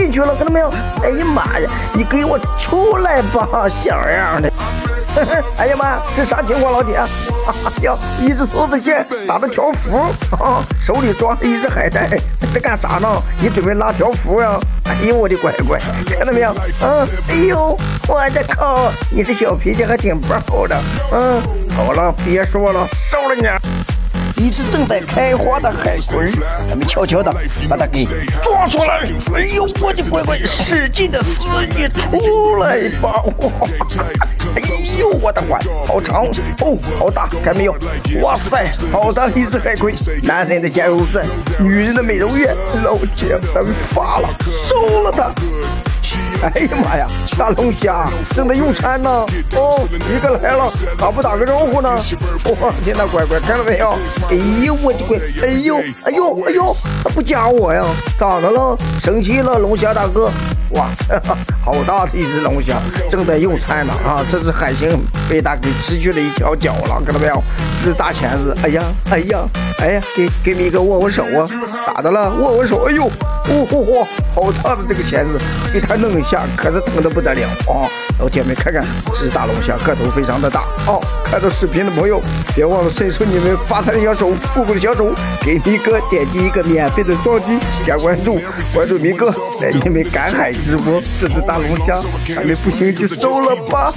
进去了，看到没有？哎呀妈呀，你给我出来吧，像样的！哎呀妈，这啥情况，老铁？哎呀，一只梭子蟹打着条幅，手里装着一只海带，这干啥呢？你准备拉条幅呀？哎呦我的乖乖，看到没有？嗯，哎呦，我的靠，你这小脾气还挺暴的。嗯，好了，别说了，收了你。一只正在开花的海葵，咱们悄悄的把它给抓出来。哎呦，我的乖乖，使劲的撕你出来吧！哎呦，我的乖，好长哦，好大，看没有？哇塞，好大一只海葵！男人的加油站，女人的美容院，老铁，咱们发了，收了它！哎呀妈呀，大龙虾正在用餐呢！哦，一个来了，咋不打个招呼呢？我天呐，乖乖，看到没有？哎呦我的乖！哎呦哎呦哎呦，他不加我呀？咋的了？生气了，龙虾大哥？哇，好大的一只龙虾，正在用餐呢！啊，这只海星被它给吃去了一条脚了，看到没有？这是大钳子，哎呀哎呀哎呀，给给米哥握握手啊！咋的了？握握手？哎呦，嚯嚯嚯，好大的这个钳子，给它弄一下，可是疼的不得了啊！老铁们看看，这只大龙虾个头非常的大哦。看到视频的朋友，别忘了伸出你们发财的小手，富贵的小手，给明哥点击一个免费的双击加关注，关注明哥，来你们赶海直播。这只大龙虾还没不行就收了吧。